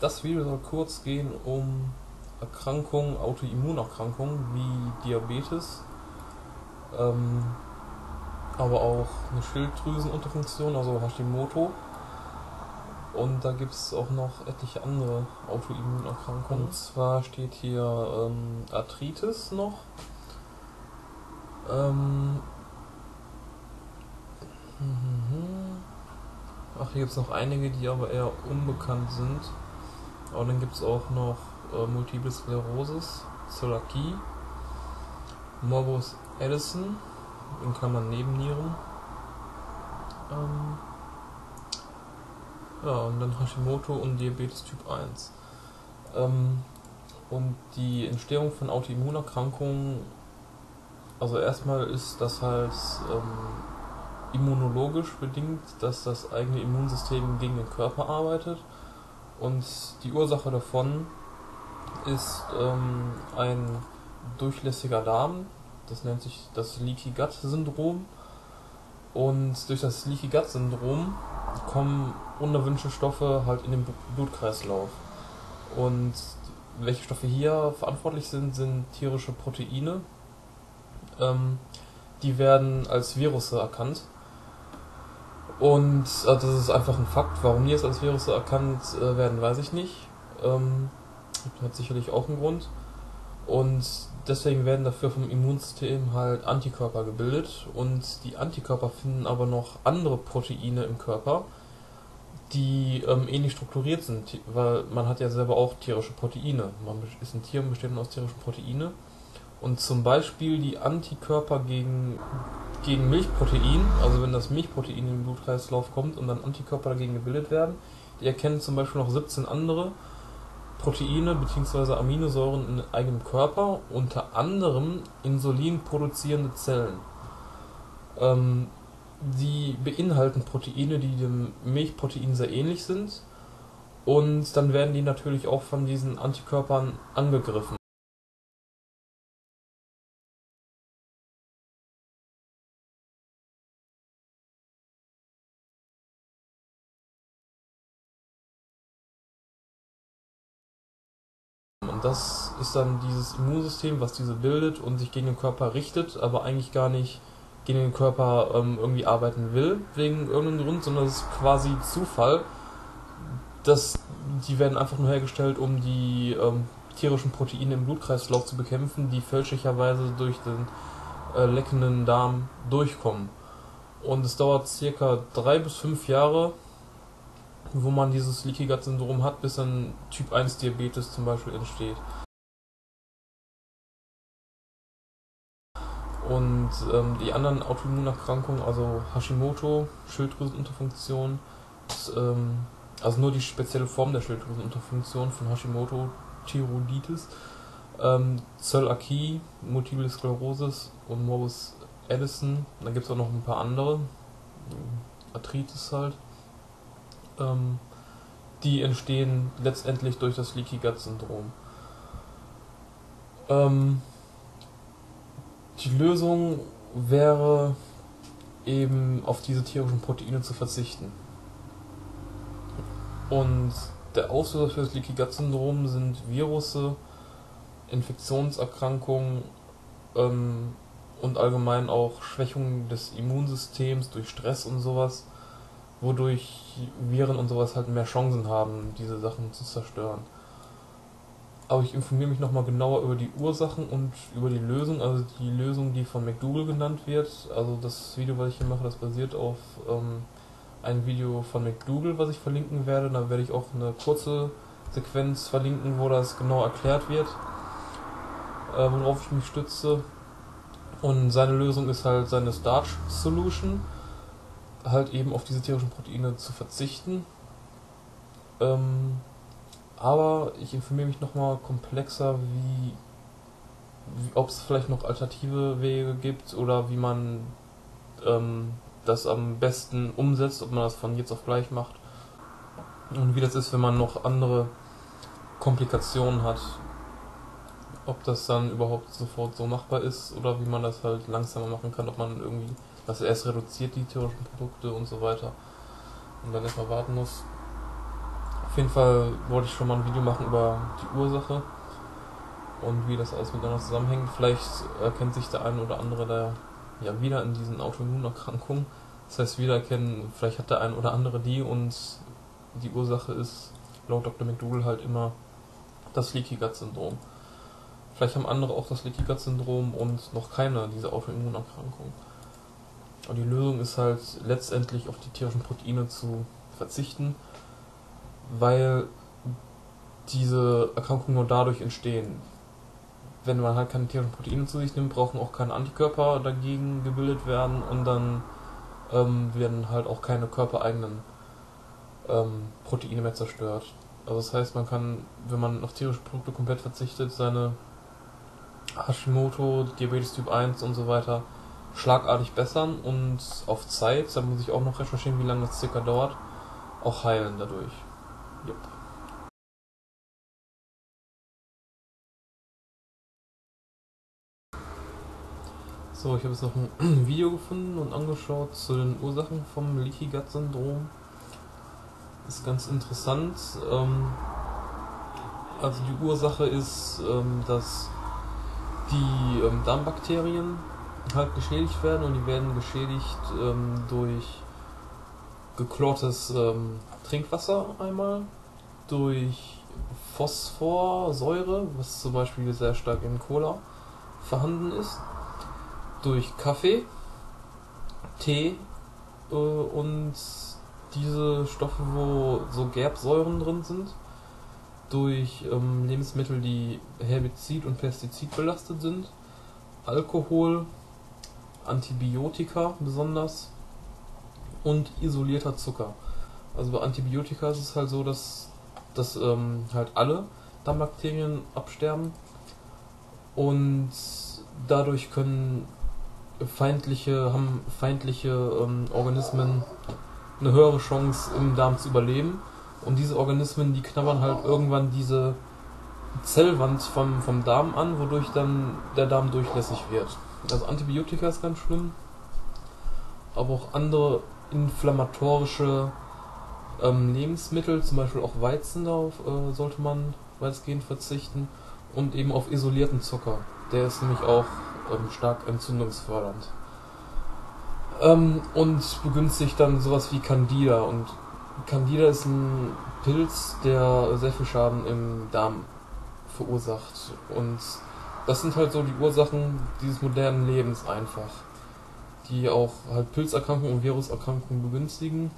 das Video soll kurz gehen um Erkrankungen, Autoimmunerkrankungen wie Diabetes, ähm, aber auch eine Schilddrüsenunterfunktion, also Hashimoto. Und da gibt es auch noch etliche andere Autoimmunerkrankungen. Und zwar steht hier ähm, Arthritis noch. Ähm, Ach, hier gibt es noch einige, die aber eher unbekannt sind. Aber dann gibt es auch noch äh, Multiple Sklerosis, Zöliakie, Morbus Addison, in Klammern Nebennieren. Ähm, ja, und dann Hashimoto und Diabetes Typ 1. Ähm, und die Entstehung von Autoimmunerkrankungen, also erstmal ist das halt ähm, immunologisch bedingt, dass das eigene Immunsystem gegen den Körper arbeitet. Und die Ursache davon ist ähm, ein durchlässiger Darm, das nennt sich das Leaky Gut Syndrom. Und durch das Leaky Gut Syndrom kommen unerwünschte Stoffe halt in den Blutkreislauf. Und welche Stoffe hier verantwortlich sind, sind tierische Proteine. Ähm, die werden als Virusse erkannt und äh, das ist einfach ein Fakt. Warum die jetzt als Virus erkannt äh, werden, weiß ich nicht. Ähm, hat sicherlich auch einen Grund. Und deswegen werden dafür vom Immunsystem halt Antikörper gebildet. Und die Antikörper finden aber noch andere Proteine im Körper, die ähm, ähnlich strukturiert sind. Weil man hat ja selber auch tierische Proteine. Man ist ein Tier und besteht aus tierischen Proteine. Und zum Beispiel die Antikörper gegen gegen Milchprotein, also wenn das Milchprotein in den Blutkreislauf kommt und dann Antikörper dagegen gebildet werden, die erkennen zum Beispiel noch 17 andere Proteine bzw. Aminosäuren in eigenem Körper, unter anderem Insulin produzierende Zellen. Ähm, die beinhalten Proteine, die dem Milchprotein sehr ähnlich sind und dann werden die natürlich auch von diesen Antikörpern angegriffen. Und das ist dann dieses Immunsystem, was diese bildet und sich gegen den Körper richtet, aber eigentlich gar nicht gegen den Körper ähm, irgendwie arbeiten will, wegen irgendeinem Grund, sondern es ist quasi Zufall. dass die werden einfach nur hergestellt, um die ähm, tierischen Proteine im Blutkreislauf zu bekämpfen, die fälschlicherweise durch den äh, leckenden Darm durchkommen. Und es dauert circa drei bis fünf Jahre, wo man dieses Leaky Gut Syndrom hat, bis ein Typ 1 Diabetes zum Beispiel entsteht. Und ähm, die anderen Autoimmunerkrankungen, also Hashimoto, Schilddrüsenunterfunktion, ist, ähm, also nur die spezielle Form der Schilddrüsenunterfunktion von Hashimoto, Thyroiditis, ähm, Zöliakie, Multiple Sklerosis und Morbus Addison. Dann gibt es auch noch ein paar andere, Arthritis halt ähm, die entstehen letztendlich durch das Leaky Gut Syndrom. Ähm, die Lösung wäre eben auf diese tierischen Proteine zu verzichten. Und der Auslöser für das Leaky Gut Syndrom sind Virusse, Infektionserkrankungen ähm, und allgemein auch Schwächungen des Immunsystems durch Stress und sowas wodurch Viren und sowas halt mehr Chancen haben, diese Sachen zu zerstören. Aber ich informiere mich nochmal genauer über die Ursachen und über die Lösung, also die Lösung, die von McDougall genannt wird. Also das Video, was ich hier mache, das basiert auf ähm, ein Video von McDougall, was ich verlinken werde. Da werde ich auch eine kurze Sequenz verlinken, wo das genau erklärt wird, äh, worauf ich mich stütze. Und seine Lösung ist halt seine Starch Solution halt eben auf diese tierischen Proteine zu verzichten. Ähm, aber ich informiere mich nochmal komplexer, wie, wie ob es vielleicht noch alternative Wege gibt oder wie man ähm, das am besten umsetzt, ob man das von jetzt auf gleich macht. Und wie das ist, wenn man noch andere Komplikationen hat. Ob das dann überhaupt sofort so machbar ist oder wie man das halt langsamer machen kann, ob man irgendwie was erst reduziert die tierischen Produkte und so weiter und dann erstmal warten muss. Auf jeden Fall wollte ich schon mal ein Video machen über die Ursache und wie das alles miteinander zusammenhängt. Vielleicht erkennt sich der eine oder andere da ja wieder in diesen Autoimmunerkrankungen. Das heißt, wiedererkennen, vielleicht hat der eine oder andere die und die Ursache ist laut Dr. McDougall halt immer das Leaky Gut Syndrom. Vielleicht haben andere auch das Leaky Gut Syndrom und noch keine diese Autoimmunerkrankung. Und die Lösung ist halt letztendlich auf die tierischen Proteine zu verzichten, weil diese Erkrankungen nur dadurch entstehen. Wenn man halt keine tierischen Proteine zu sich nimmt, brauchen auch keine Antikörper dagegen gebildet werden und dann ähm, werden halt auch keine körpereigenen ähm, Proteine mehr zerstört. Also das heißt, man kann, wenn man auf tierische Produkte komplett verzichtet, seine Hashimoto, Diabetes Typ 1 und so weiter schlagartig bessern und auf Zeit, da muss ich auch noch recherchieren, wie lange das circa dauert, auch heilen dadurch. Yep. So, ich habe jetzt noch ein Video gefunden und angeschaut zu den Ursachen vom Leaky Gut Syndrom. Ist ganz interessant. Ähm, also die Ursache ist, ähm, dass die ähm, Darmbakterien halt geschädigt werden und die werden geschädigt ähm, durch geklortes ähm, Trinkwasser einmal, durch Phosphorsäure, was zum Beispiel sehr stark in Cola vorhanden ist, durch Kaffee, Tee äh, und diese Stoffe, wo so Gerbsäuren drin sind, durch ähm, Lebensmittel, die Herbizid- und Pestizidbelastet sind, Alkohol, Antibiotika besonders und isolierter Zucker. Also bei Antibiotika ist es halt so, dass, dass ähm, halt alle Darmbakterien absterben und dadurch können feindliche, haben feindliche ähm, Organismen eine höhere Chance im Darm zu überleben. Und diese Organismen, die knabbern halt irgendwann diese Zellwand vom, vom Darm an, wodurch dann der Darm durchlässig wird. Also Antibiotika ist ganz schlimm, aber auch andere inflammatorische ähm, Lebensmittel, zum Beispiel auch Weizen, darauf äh, sollte man weitestgehend verzichten und eben auf isolierten Zucker. Der ist nämlich auch ähm, stark entzündungsfördernd. Ähm, und begünstigt dann sowas wie Candida. Und Candida ist ein Pilz, der sehr viel Schaden im Darm verursacht. Und das sind halt so die Ursachen dieses modernen Lebens einfach, die auch halt Pilzerkrankungen und Viruserkrankungen begünstigen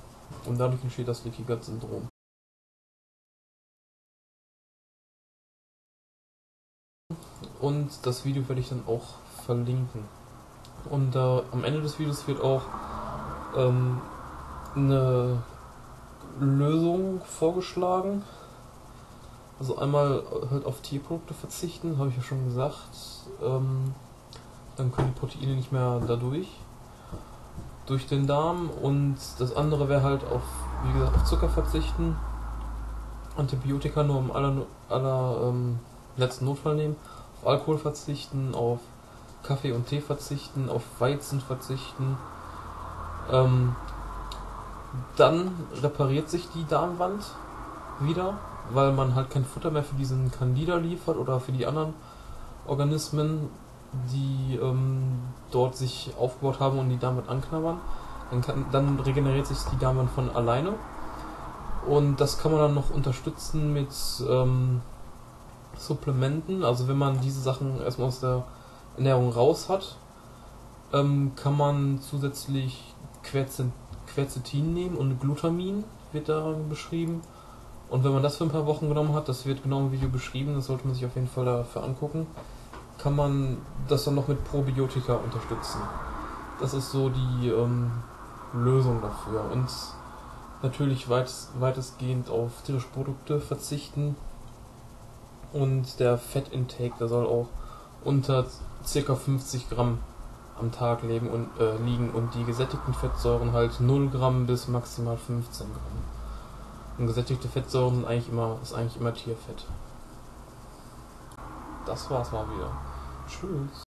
und dadurch entsteht das Leaky Gut Syndrom. Und das Video werde ich dann auch verlinken. Und äh, am Ende des Videos wird auch ähm, eine Lösung vorgeschlagen, also einmal halt auf Tierprodukte verzichten, habe ich ja schon gesagt. Ähm, dann können die Proteine nicht mehr dadurch, durch den Darm. Und das andere wäre halt auf, wie gesagt, auf Zucker verzichten. Antibiotika nur im aller, aller ähm, letzten Notfall nehmen. Auf Alkohol verzichten, auf Kaffee und Tee verzichten, auf Weizen verzichten. Ähm, dann repariert sich die Darmwand wieder weil man halt kein Futter mehr für diesen Candida liefert oder für die anderen Organismen, die ähm, dort sich aufgebaut haben und die damit anknabbern. Dann, kann, dann regeneriert sich die Darmwand von alleine. Und das kann man dann noch unterstützen mit ähm, Supplementen. Also wenn man diese Sachen erstmal aus der Ernährung raus hat, ähm, kann man zusätzlich Quercetin nehmen und Glutamin wird da beschrieben. Und wenn man das für ein paar Wochen genommen hat, das wird genau im Video beschrieben, das sollte man sich auf jeden Fall dafür angucken, kann man das dann noch mit Probiotika unterstützen. Das ist so die ähm, Lösung dafür. Und natürlich weit, weitestgehend auf tierische Produkte verzichten. Und der Fettintake, der soll auch unter ca. 50 Gramm am Tag leben und, äh, liegen und die gesättigten Fettsäuren halt 0 Gramm bis maximal 15 Gramm. Und gesättigte Fettsäuren sind eigentlich immer, ist eigentlich immer Tierfett. Das war's mal wieder. Tschüss.